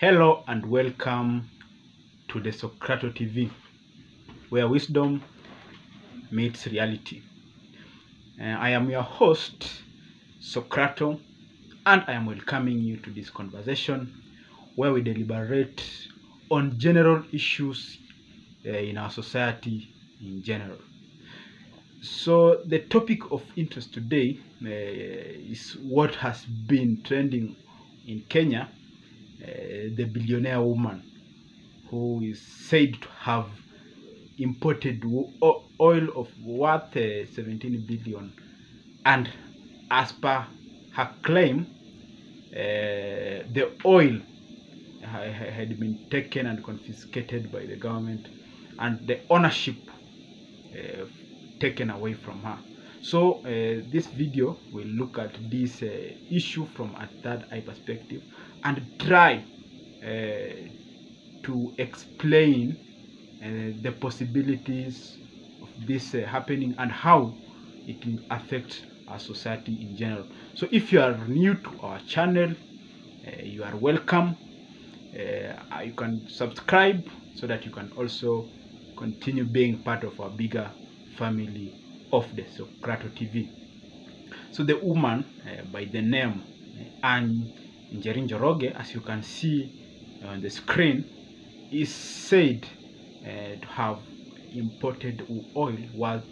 Hello and welcome to the Socrato TV, where wisdom meets reality. Uh, I am your host, Socrato, and I am welcoming you to this conversation where we deliberate on general issues uh, in our society in general. So, the topic of interest today uh, is what has been trending in Kenya the billionaire woman who is said to have imported oil of worth uh, 17 billion. And as per her claim uh, the oil ha- ha- had been taken and confiscated by the government and the ownership uh, taken away from her. So uh, this video will look at this uh, issue from a third eye perspective and try uh, to explain uh, the possibilities of this uh, happening and how it will affect our society in general. So if you are new to our channel, uh, you are welcome. Uh, you can subscribe so that you can also continue being part of our bigger family of the Socrato TV. So the woman uh, by the name uh, Anne Njeri Njoroge, as you can see on the screen, is said uh, to have imported oil worth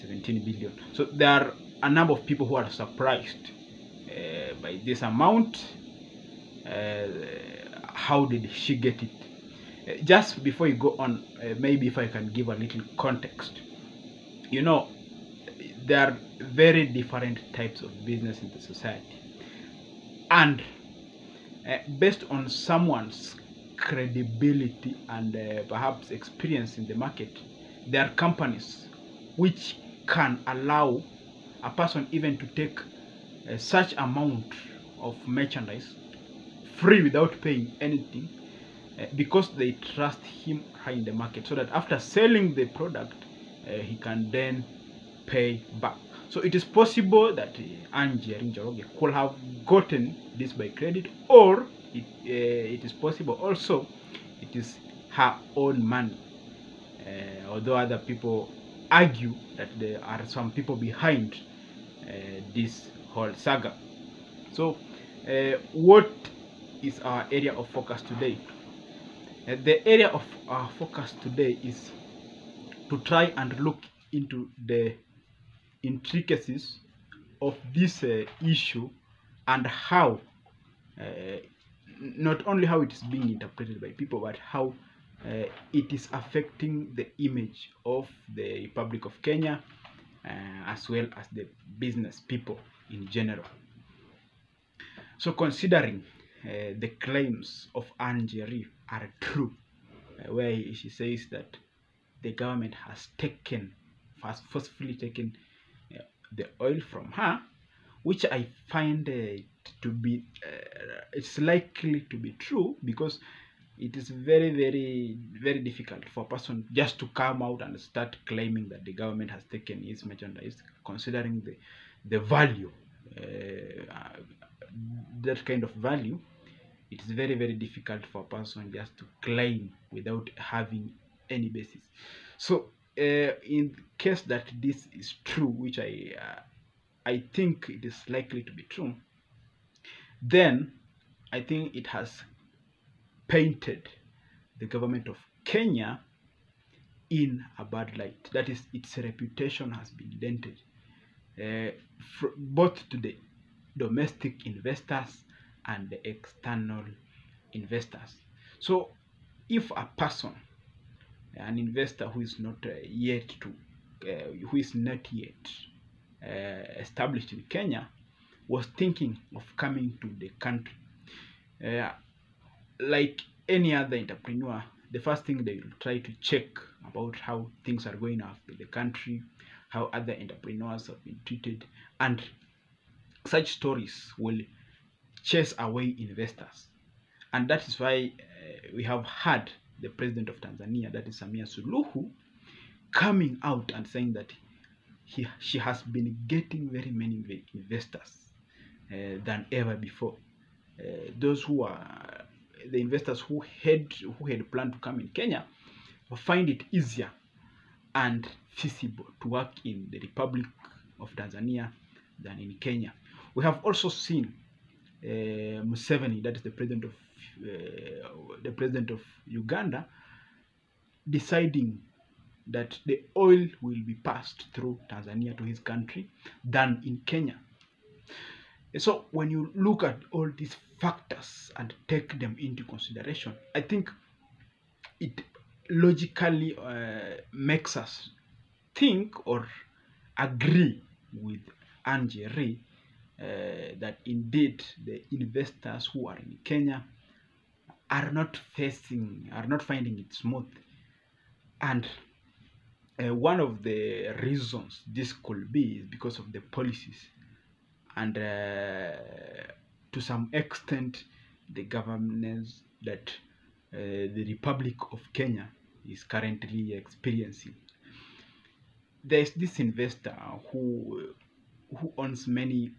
17 billion. So there are a number of people who are surprised uh, by this amount. Uh, how did she get it? Uh, just before you go on, uh, maybe if I can give a little context. You know, there are very different types of business in the society, and uh, based on someone's credibility and uh, perhaps experience in the market, there are companies which can allow a person even to take uh, such amount of merchandise free without paying anything uh, because they trust him high in the market so that after selling the product uh, he can then pay back. So it is possible that uh, Angie Njoroge could have gotten this by credit or it, uh, it is possible also it is her own money. Uh, although other people argue that there are some people behind uh, this whole saga. So what is our area of focus today? The area of our focus today is to try and look into the intricacies of this issue and how not only how it is being interpreted by people but how uh, it is affecting the image of the Republic of Kenya uh, as well as the business people in general. So, considering uh, the claims of Njeri are true, uh, where she says that the government has taken, has forcefully taken uh, the oil from her, which I find uh, to be, uh, it's likely to be true because it is very, very, very difficult for a person just to come out and start claiming that the government has taken his merchandise, considering the, the value, uh, that kind of value. It is very very difficult for a person just to claim without having any basis. So uh, in case that this is true which i uh, i think it is likely to be true then i think it has painted the government of kenya in a bad light that is its reputation has been dented uh, both to the domestic investors and the external investors. So, if a person, an investor who is not uh, yet to, uh, who is not yet uh, established in Kenya, was thinking of coming to the country, uh, like any other entrepreneur, the first thing they will try to check about how things are going in the country, how other entrepreneurs have been treated, and such stories will chase away investors. And that is why uh, we have had the president of Tanzania, that is Samia Suluhu, coming out and saying that he, she has been getting very many investors than ever before. Uh, those who are the investors who had who had planned to come in Kenya find it easier and feasible to work in the Republic of Tanzania than in Kenya. We have also seen uh, Museveni, that is the president of uh, the president of Uganda, deciding that the oil will be passed through Tanzania to his country than in Kenya. So when you look at all these factors and take them into consideration, I think it logically uh, makes us think or agree with Njeri uh, that indeed the investors who are in Kenya are not facing, are not finding it smooth. And uh, one of the reasons this could be is because of the policies and uh, to some extent the governance that uh, the Republic of Kenya is currently experiencing. There's this investor who who owns many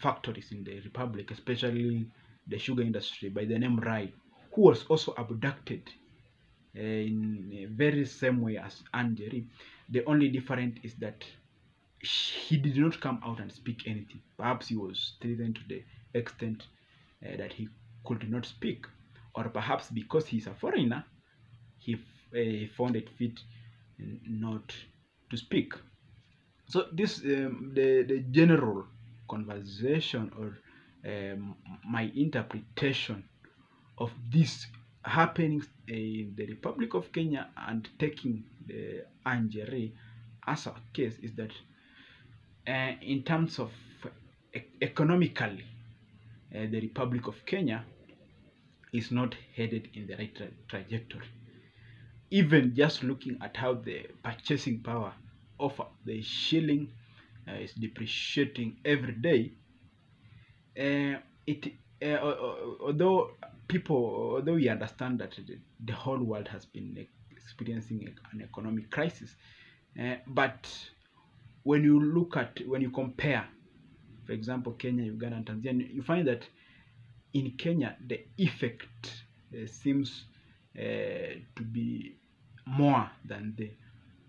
factories in the Republic, especially the sugar industry, by the name Rai, who was also abducted uh, in very same way as Njeri. The only difference is that he did not come out and speak anything. Perhaps he was threatened to the extent uh, that he could not speak, or perhaps because he's a foreigner, he, uh, found it fit not to speak. So this um, the the general conversation or um, my interpretation of this happening in the Republic of Kenya and taking the Njeri as a case is that uh, in terms of e economically, uh, the Republic of Kenya is not headed in the right tra trajectory. Even just looking at how the purchasing power of the shilling uh, is depreciating every day, uh, it uh, although people, although we understand that the, the whole world has been experiencing an economic crisis, uh, but when you look at when you compare for example kenya uganda and tanzania you find that in kenya the effect uh, seems uh, to be more than the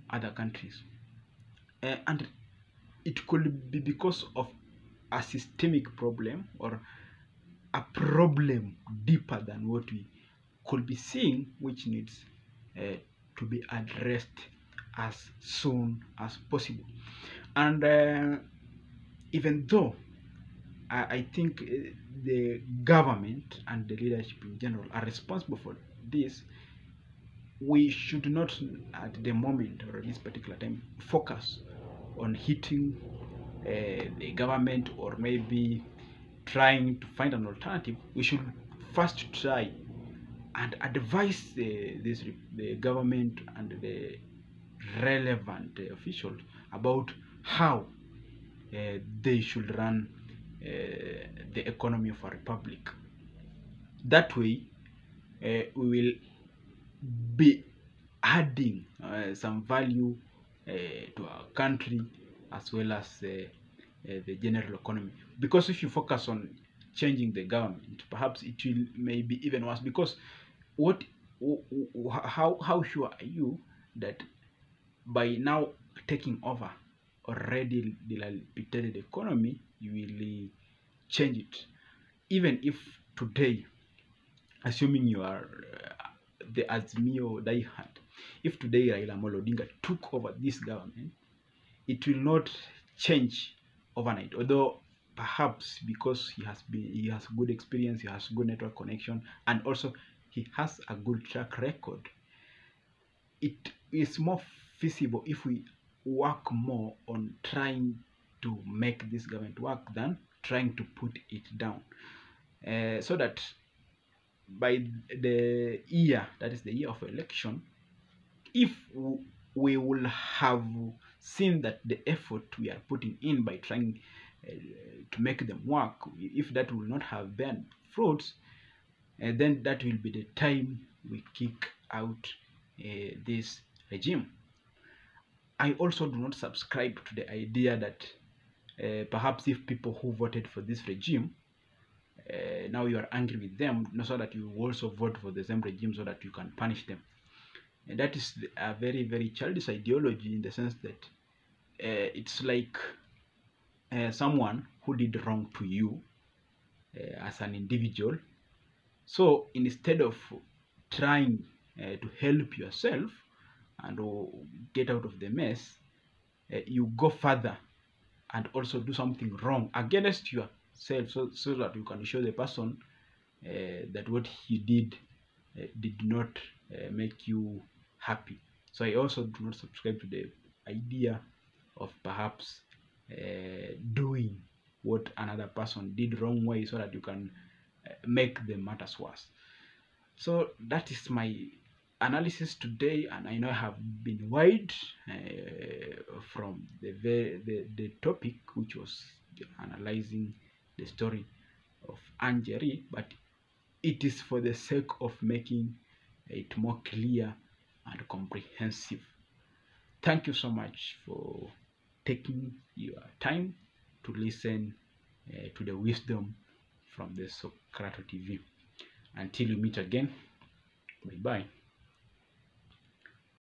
other countries. Uh, and it could be because of a systemic problem or a problem deeper than what we could be seeing which needs to be addressed as soon as possible. And uh, even though I, I think uh, the government and the leadership in general are responsible for this, we should not at the moment or at this particular time focus on hitting uh, the government or maybe trying to find an alternative. We should first try and advise the, this, the government and the relevant uh, officials about how uh, they should run uh, the economy of a republic. That way, we will be adding some value to our country as well as the general economy. Because if you focus on changing the government, perhaps it will maybe even worse. Because what, how, how sure are you that by now taking over already dilapidated economy, you will change it. Even if today, assuming you are uh, the Azimio diehard, if today Raila Odinga took over this government, it will not change overnight. Although perhaps because he has been, he has good experience, he has good network connection, and also he has a good track record. It is more feasible if we work more on trying to make this government work than trying to put it down. Uh, so that by the year, that is the year of election, if we will have seen that the effort we are putting in by trying uh, to make them work, if that will not have borne fruits, uh, then that will be the time we kick out uh, this regime. I also do not subscribe to the idea that uh, perhaps if people who voted for this regime uh, now you are angry with them so that you also vote for the same regime so that you can punish them. And that is a very very childish ideology in the sense that uh, it's like uh, someone who did wrong to you as an individual. So instead of trying to help yourself and uh, get out of the mess uh, you go further and also do something wrong against yourself so, so that you can show the person uh, that what he did uh, did not make you happy. So i also do not subscribe to the idea of perhaps doing what another person did wrong way so that you can make the matters worse. So that is my analysis today and i know i have been wide uh, from the, very, the the topic which was analyzing the story of Njeri, but it is for the sake of making it more clear and comprehensive thank you so much for taking your time to listen uh, to the wisdom from the Socrato TV. Until we meet again, bye bye.